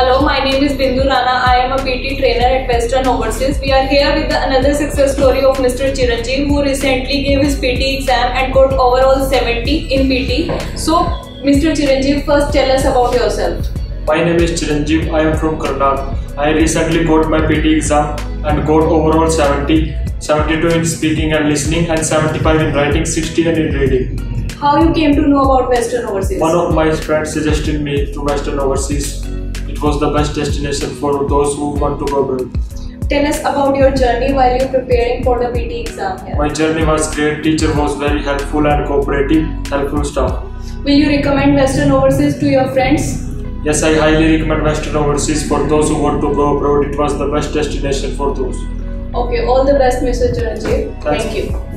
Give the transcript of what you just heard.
Hello, my name is Bindu Rana. I am a PTE trainer at Western Overseas. We are here with another success story of Mr. Chiranjeev who recently gave his PTE exam and got overall 70 in PTE. So, Mr. Chiranjeev, first tell us about yourself. My name is Chiranjeev. I am from Karnataka. I recently got my PTE exam and got overall 70, 72 in speaking and listening, and 75 in writing, 60 and in reading. How you came to know about Western Overseas? One of my friends suggested me to Western Overseas. It was the best destination for those who want to go abroad. Tell us about your journey while you preparing for the PTE exam here. My journey was great. Teacher was very helpful and cooperative. Helpful staff. Will you recommend Western Overseas to your friends? Yes, I highly recommend Western Overseas for those who want to go abroad. It was the best destination for those. Okay, all the best, Mr. Thanks. Thank you.